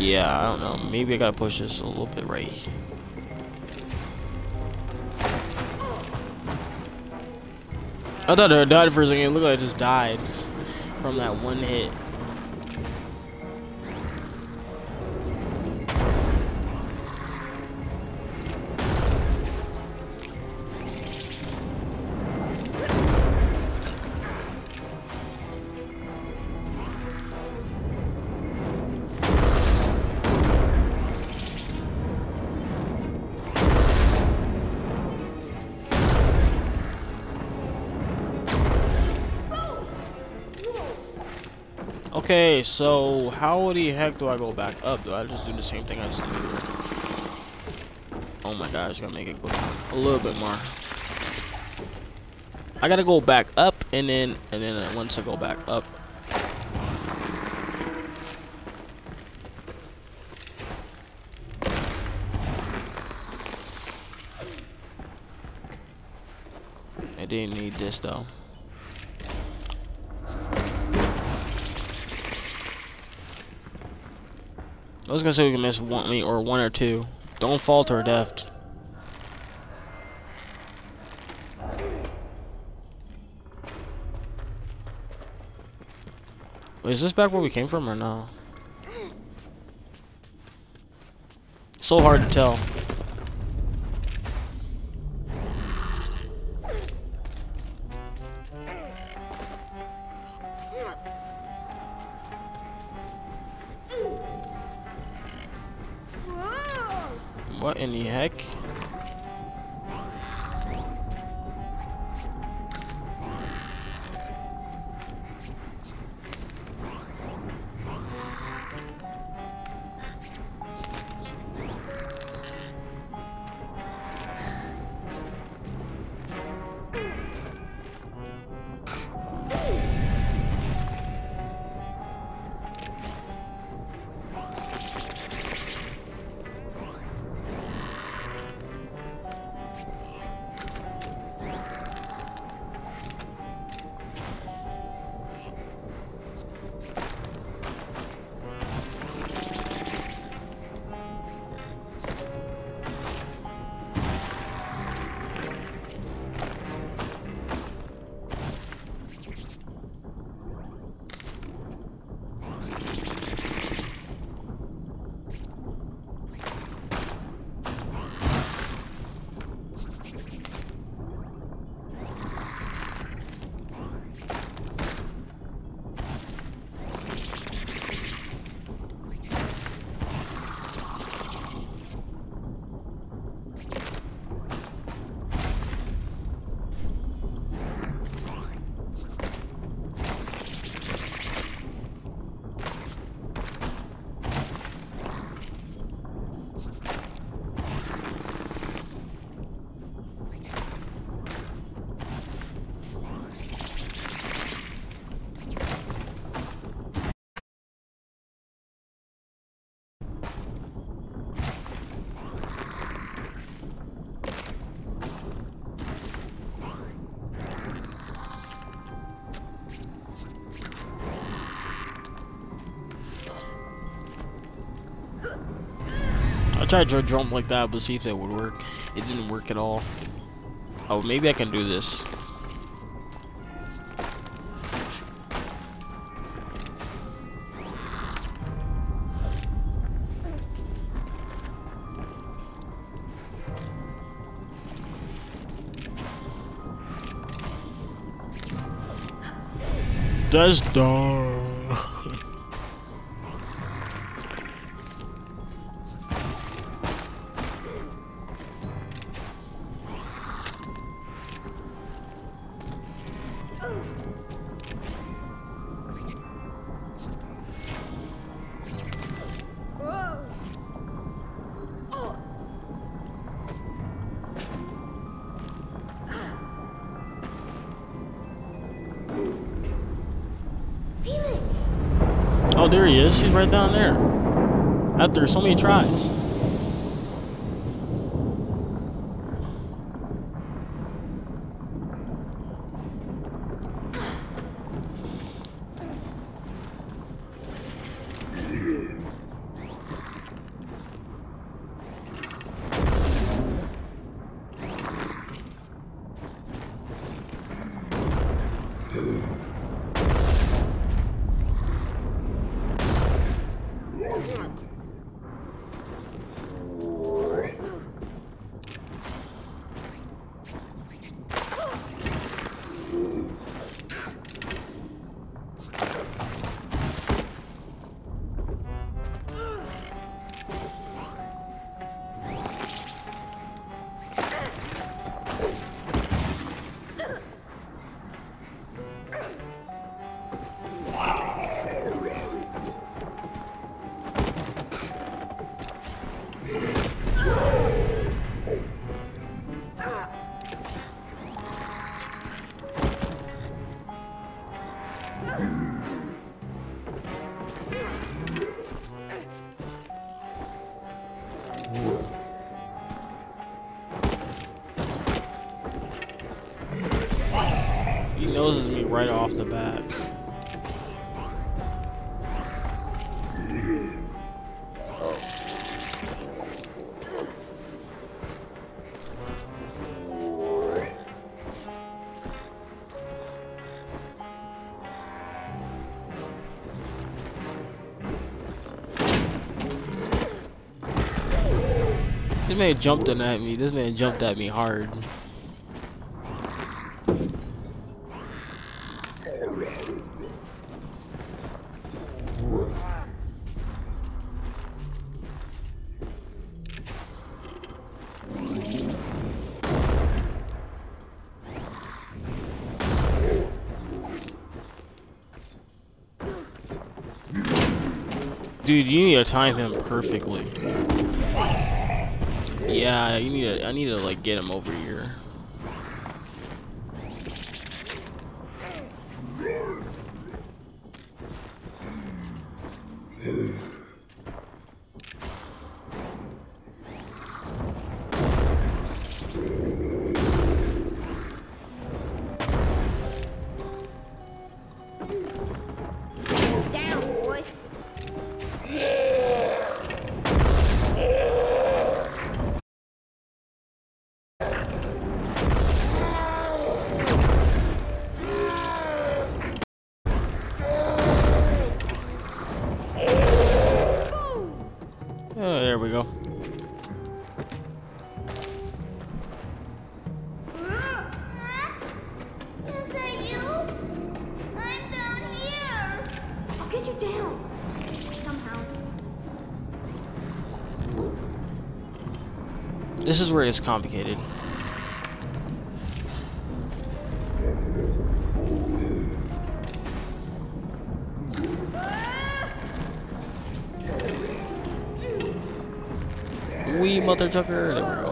Yeah, I don't know. Maybe I gotta push this a little bit right. I thought I died for a second. It looked like I just died from that one hit. Okay, so how the heck do I go back up? Do I just do the same thing I just? Oh my gosh, gotta make it go a little bit more. I gotta go back up and then and then once I go back up. I didn't need this though. I was gonna say we can miss one or one or two. Don't fall to our death. Wait, is this back where we came from or no? so hard to tell. Tried to jump like that but see if that would work. It didn't work at all. Oh, maybe I can do this. Does die. There he is. He's right down there. After so many tries. Man jumped at me. This man jumped at me hard. Dude, you need to time him perfectly. Yeah, you need to. I need to like get him over here. This is where it's complicated. We mother tucker. There we go.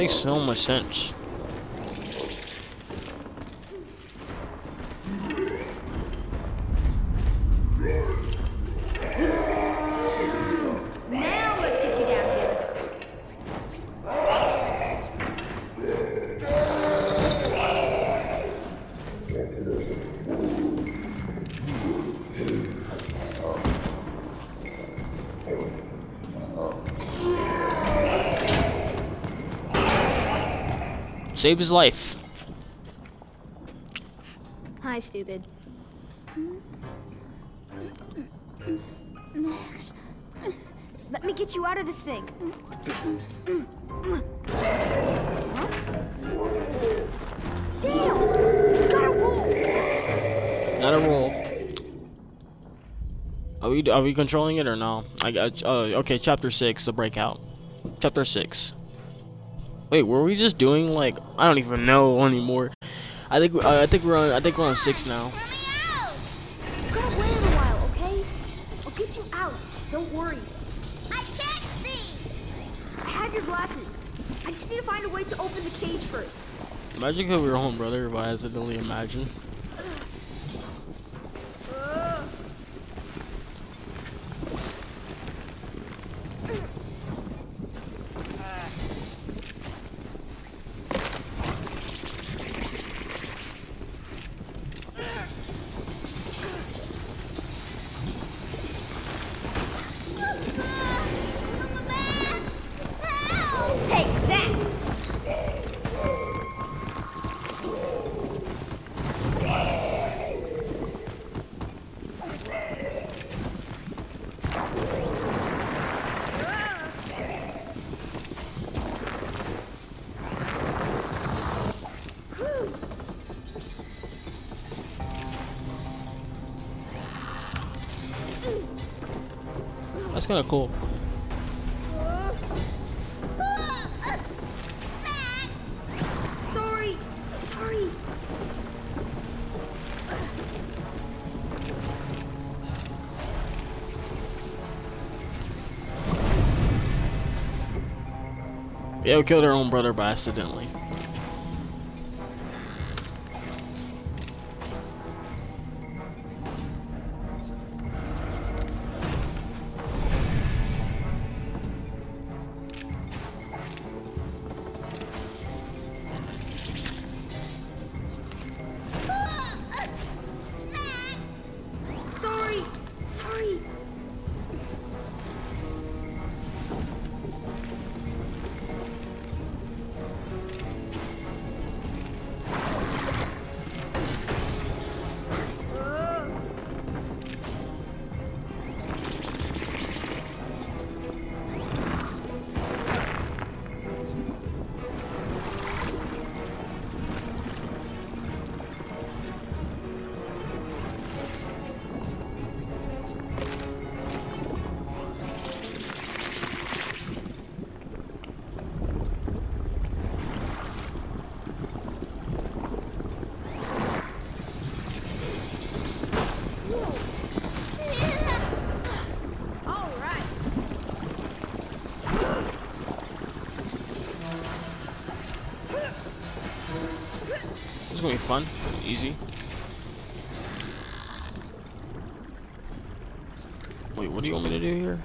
Makes so much sense. Now let's get you down, Felix. Save his life. Hi, stupid. Max. Let me get you out of this thing. Damn! Gotta roll! Not a roll. Are we are we controlling it or no? I got. Uh, okay, chapter six, the breakout. Chapter six. Wait, were we just doing like I don't even know anymore. I think uh, I think we're on I think we're on six now. You gotta wait a while, okay? I'll get you out. Don't worry. I can't see. I have your glasses. I just need to find a way to open the cage first. Imagine if we were home, brother. If I accidentally imagine. Kind of cool. Sorry. Sorry. Yeah, we killed our own brother by accidentally. Is gonna be fun, easy. Wait, what do you want me to do here?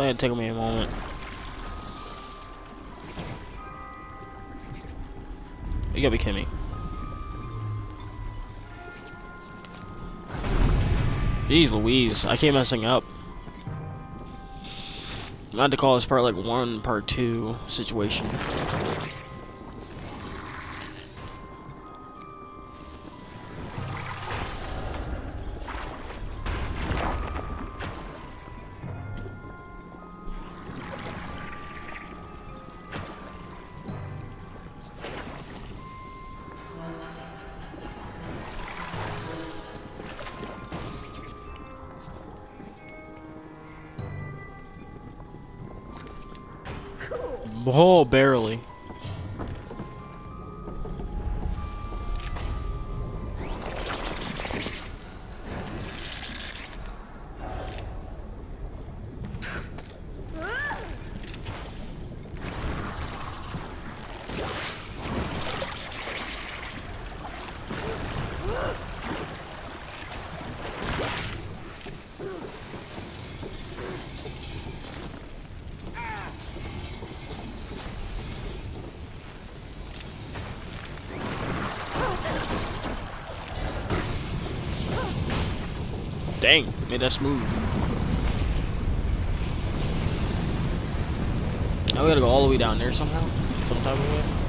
Might take me a moment. You gotta be kidding me. Jeez Louise, I keep messing up. I had to call this part like one, part two situation. Dang, made that smooth. Now we gotta go all the way down there somehow? Some type of way?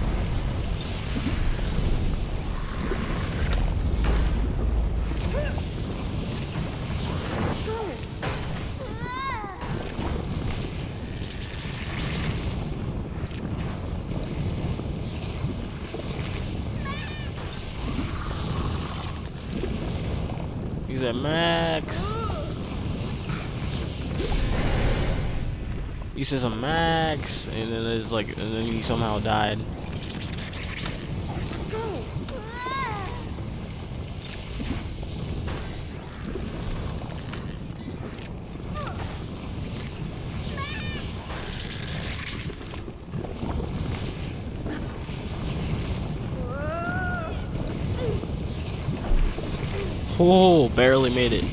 He says a max, and then it's like, and then he somehow died. Oh, barely made it.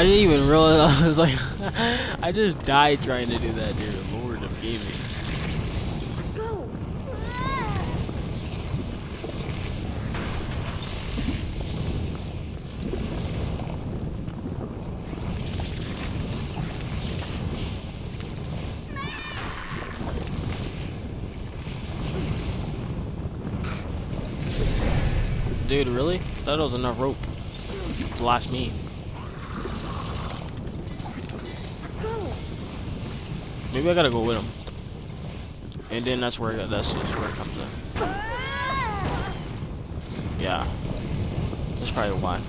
I didn't even realize I was like I just died trying to do that, dear lord of gaming. Let's go. Dude, really? Thought it was enough rope to last me. Maybe I gotta go with him. And then that's where that's just where it comes in. Yeah. That's probably why.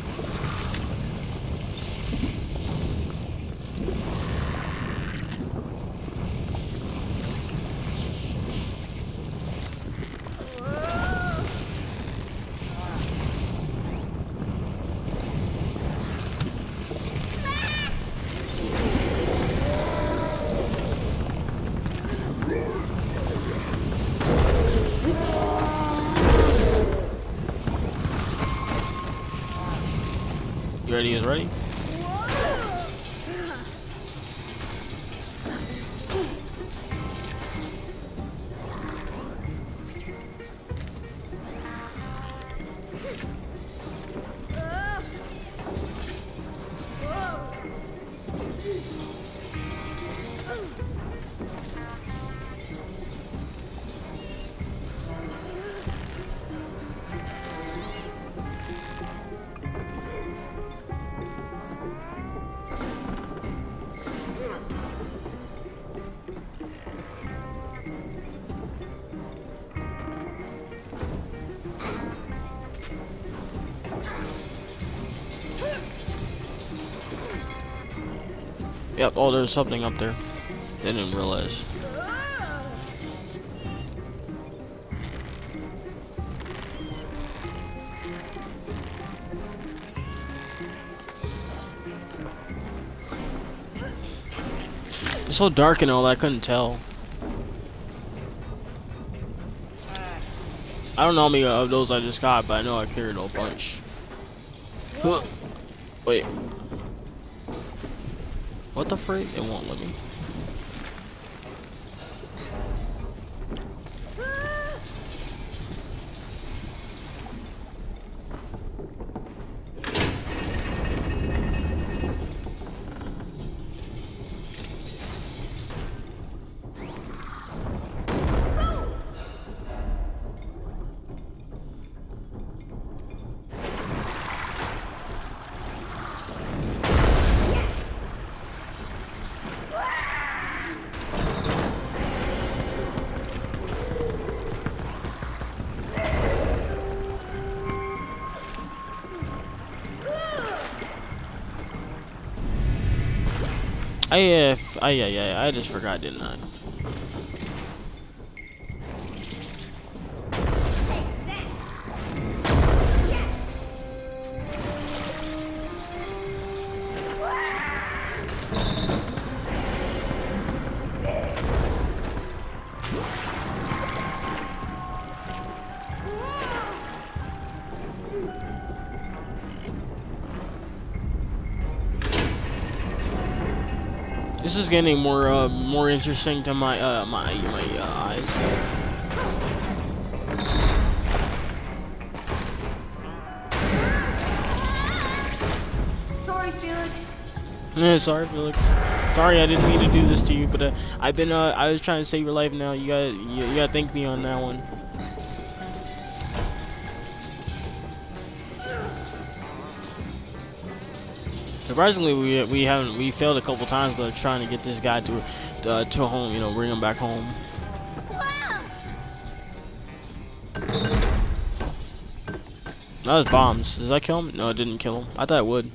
Yep. Oh, there's something up there. Didn't realize. It's so dark and all I couldn't tell. I don't know how many of those I just got, but I know I carried a whole bunch. Wait. What the freak? It won't let me. I uh, I yeah yeah I just forgot, didn't I? Getting more uh more interesting to my uh my my uh, eyes. Sorry, Felix. Eh, sorry, Felix. Sorry, I didn't mean to do this to you, but uh, I've been uh I was trying to save your life. Now you gotta you, you gotta thank me on that one. Surprisingly, we we haven't we failed a couple times, but trying to get this guy to uh, to home, you know, bring him back home. That was bombs. Does that kill him? No, it didn't kill him. I thought it would.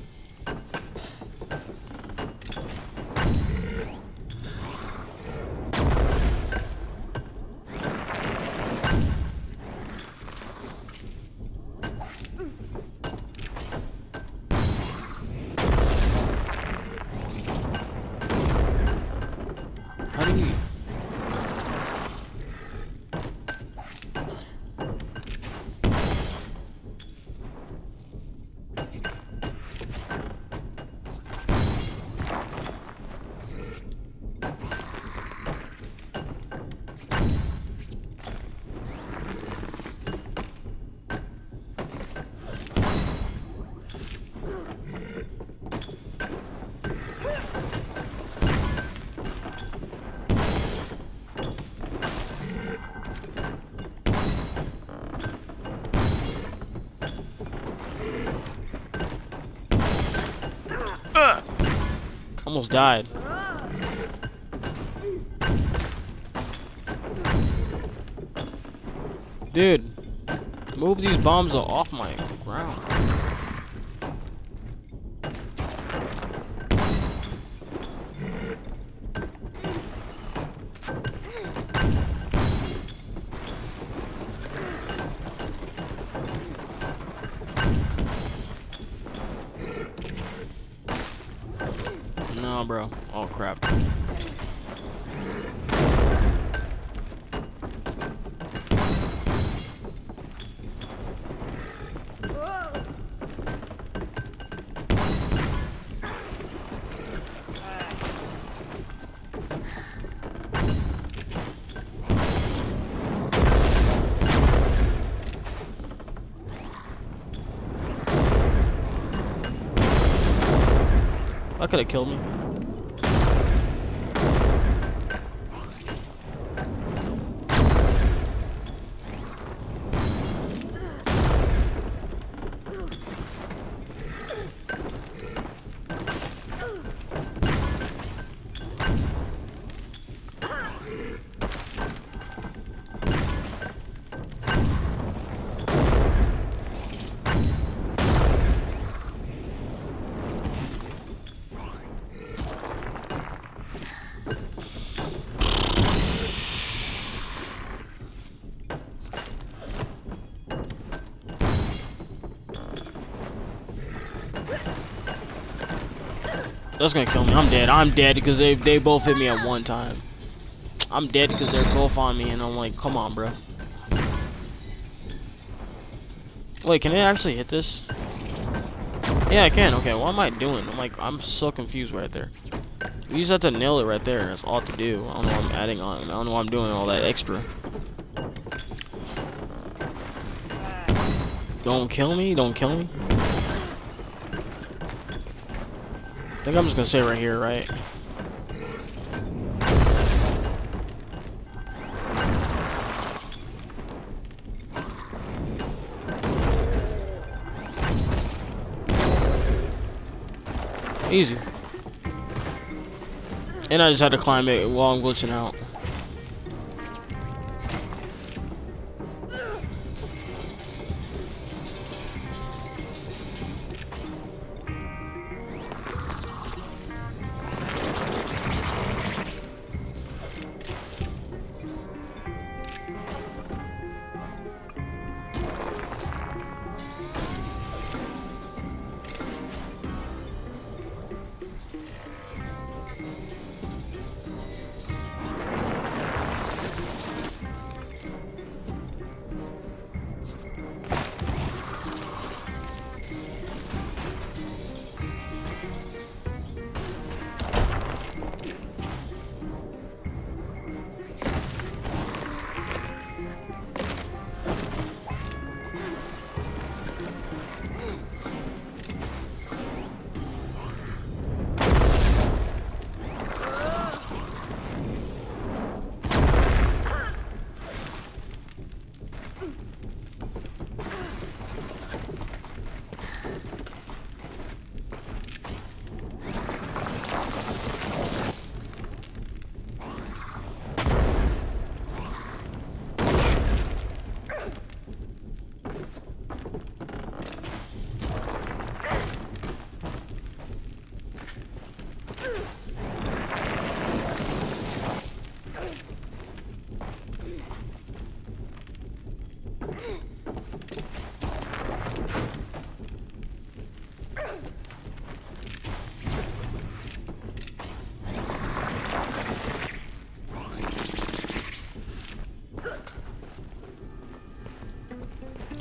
Almost died. Dude, move these bombs off my ground. Could have killed me. That's gonna kill me. I'm dead. I'm dead because they they both hit me at one time. I'm dead because they're both on me, and I'm like, come on, bro. Wait, can it actually hit this? Yeah, I can. Okay, what am I doing? I'm like, I'm so confused right there. You just have to nail it right there. That's all to do. I don't know I'm adding on. I don't know why I'm doing all that extra. Don't kill me. Don't kill me. Think I'm just gonna stay right here, right? Easy. And I just had to climb it while I'm glitching out.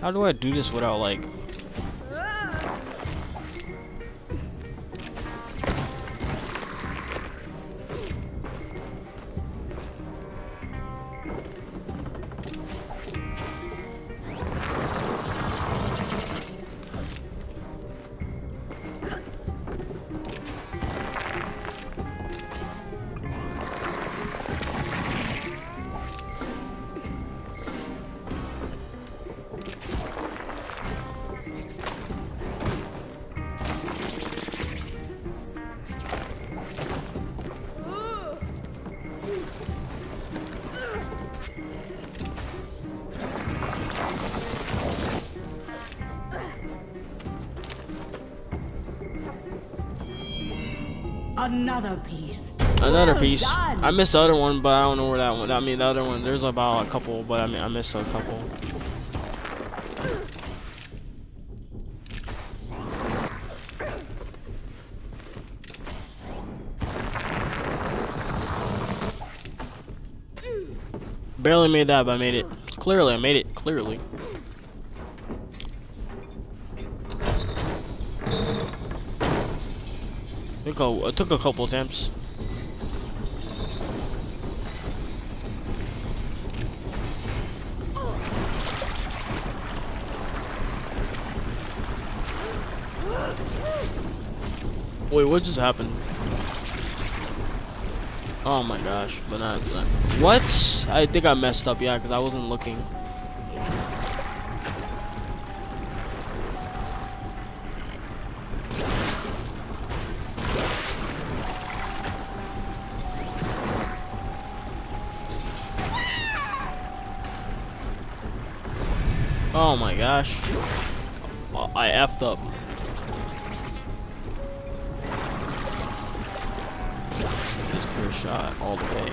How do I do this without like Another piece. Another Well piece. done. I missed the other one, but I don't know where that one. I mean, the other one. There's about a couple, but I mean, I missed a couple. Barely made that, but I made it. Clearly, I made it. Clearly. Took a, it took a couple attempts. Wait, what just happened? Oh my gosh, but not, not- What? I think I messed up, yeah, because I wasn't looking. Oh my gosh. Oh, I effed up. Just clear shot all the way.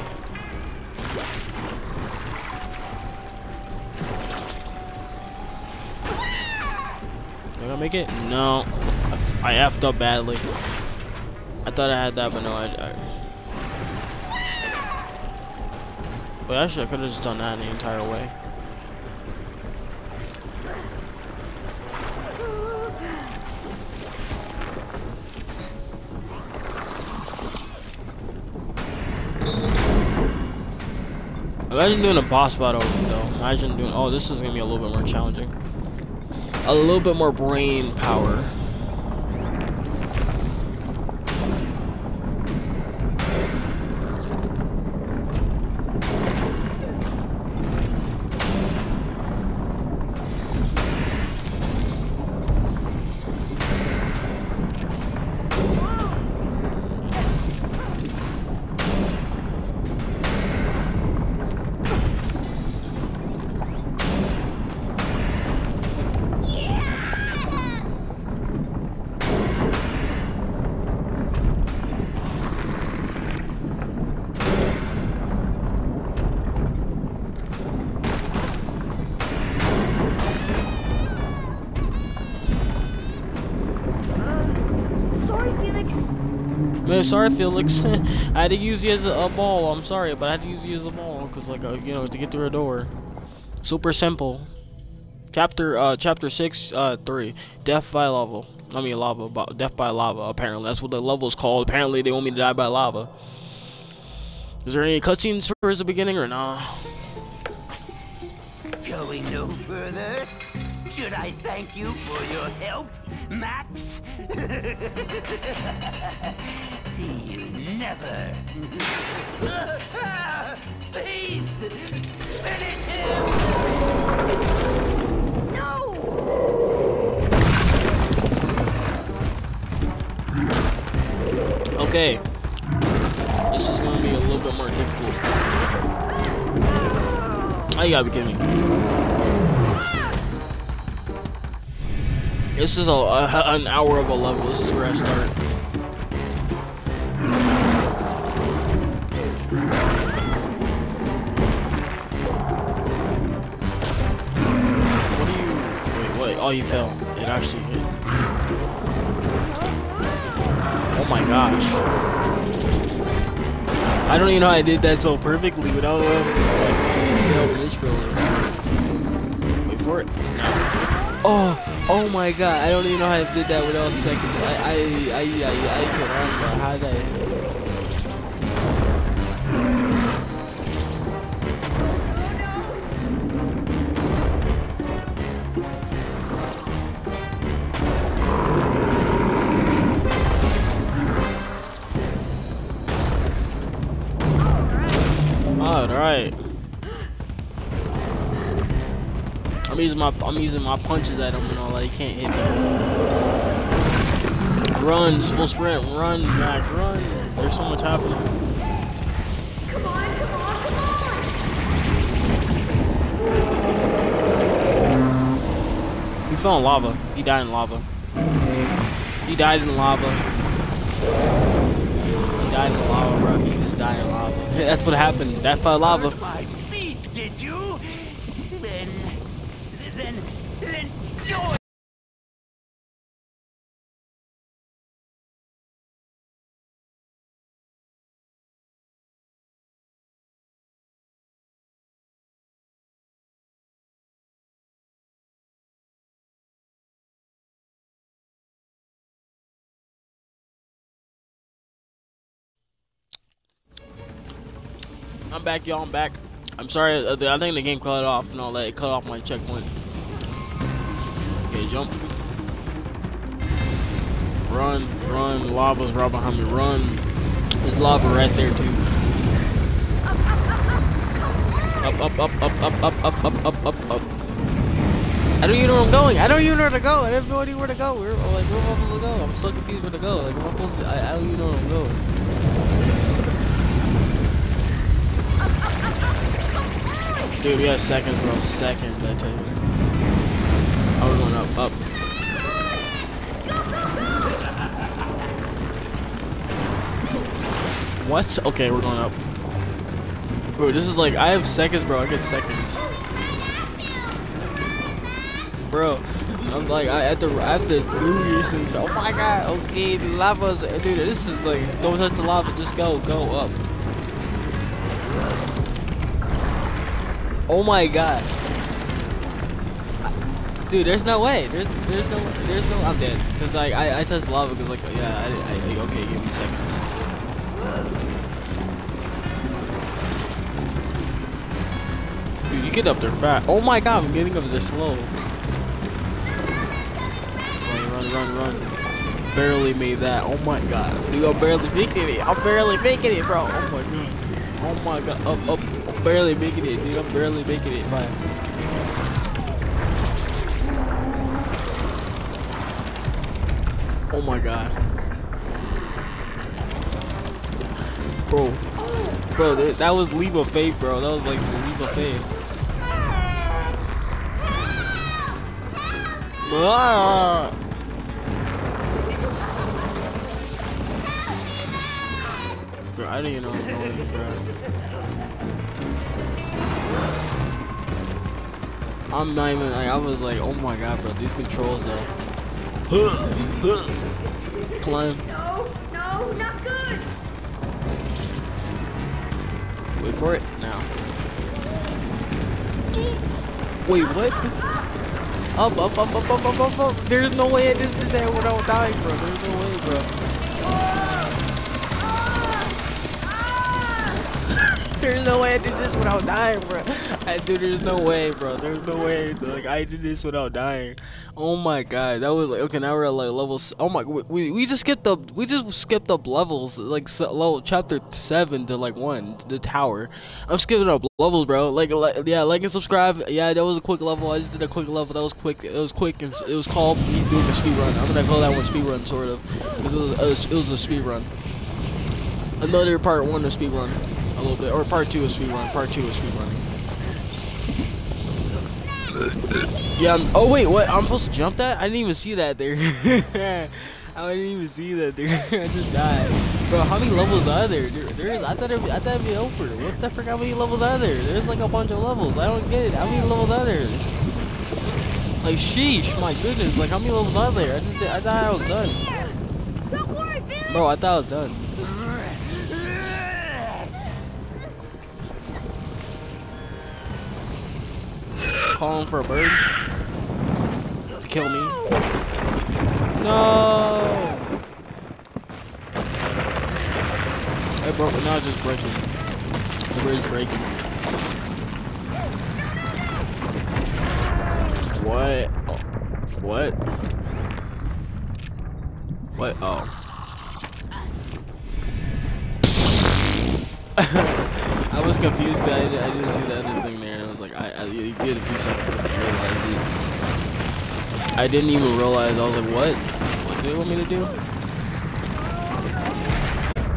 Did I make it? No. I effed up badly. I thought I had that, but no, I. I... But actually, I could have just done that the entire way. Imagine doing a boss battle though. Imagine doing. Oh, this is gonna be a little bit more challenging. A little bit more brain power. Sorry, Felix. I had to use you as a, ball. I'm sorry, but I had to use you as a ball because, like, uh, you know, to get through a door. Super simple. Chapter, uh, chapter six, uh, three. Death by lava. I mean, lava. But death by lava. Apparently, that's what the level is called. Apparently, they want me to die by lava. Is there any cutscenes for the beginning or nah? Going no further? Should I thank you for your help, Max? See you never. Finish him! Okay. This is gonna be a little bit more difficult. Oh, you gotta be kidding me. This is a, a an hour of a level. This is where I start. Oh, you fell. It actually hit. Oh my gosh. I don't even know how I did that so perfectly without um, like, glitch builder. Wait for it. No. Oh, oh my god! I don't even know how I did that without seconds. I, I, I, I, I cannot know how did I. All right. I'm using my I'm using my punches at him and all that. He can't hit me. Runs, full sprint, run, Max, run. There's so much happening. Come on, come on, come on! He fell in lava. He died in lava. He died in lava. He died in lava, bro. He just died in lava. That's what happened. That fell lava. My feet, did you? Then, then, then join. I'm back, y'all. I'm back. I'm sorry. uh, I think the game cut off and all that. It cut off my checkpoint. Okay, jump. Run, run. Lava's right behind me. Run. There's lava right there too. Up, up, up, up, up, up, up, up, up, up, up. I don't even know where I'm going. I don't even know where to go. I have no idea where to go. Where, like, where am I supposed to go? I'm so confused where to go. Like, where am I supposed to? I, I don't even know where I'm going. Dude, we have seconds, bro. Seconds, I tell you. Oh, we're going up, up. What? Okay, we're going up. Bro, this is like, I have seconds, bro. I get seconds. Bro, I'm like, I have to, I have do this and so, oh my god, okay, the lava's, dude, this is like, don't touch the lava, just go, go up. Oh my god. Dude, there's no way. There's there's no there's no I'm dead. Cause like I I touched lava cause like yeah I, I, I okay give me seconds. Dude, you get up there fast. Oh my god, I'm getting up there slow. Run, run, run, run. Barely made that. Oh my god. Dude, I'm barely making it. I'm barely making it, bro. Oh my god. Oh my god. Up, up. I'm barely making it, dude. I'm barely making it. Bye. Oh my god. Bro. Bro, that, that was leap of faith, bro. That was like leap of faith. Ah! I didn't even know what was going bro. I'm not even like I was like, oh my god, bro, these controls though. Climb. No, no, not good. Wait for it now. Wait, what? Up, up, up, up, up, up, up, up. There's no way I just did that without dying, bro. There's no way, bro. There's no way I did this without dying, bro. I dude, there's no way, bro. There's no way. Like I did this without dying. Oh my god, that was like okay. Now we're at like level. Oh my, we- we just skipped up. We just skipped up levels like level chapter seven to like one, the tower. I'm skipping up levels, bro. Like, like yeah, like and subscribe. Yeah, that was a quick level. I just did a quick level. That was quick. It was quick. It was, it was called doing a speed run. I'm gonna call that one speed run, sort of. It was, it was, it was a speed run. Another part one of speed run, a little bit, or part two of speedrun. Part two of speed running. Yeah. I'm, oh wait, what? I'm supposed to jump that? I didn't even see that there. I didn't even see that there. I just died. Bro, how many levels are there? There, there is. I thought it, I thought it'd be over. What the frick? How many levels are there? There's like a bunch of levels. I don't get it. How many levels are there? Like sheesh, my goodness. Like how many levels are there? I just, I thought I was done. Don't worry, Felix. Bro, I thought I was done. Calling for a bird to kill me. No. Hey, bro, now it's just breaking. The bird's breaking. What? What? What? Oh. I was confused but I, didn't- I didn't see the other thing like, I, I did a few seconds to realize it. I didn't even realize. I was like, what? What do they want me to do?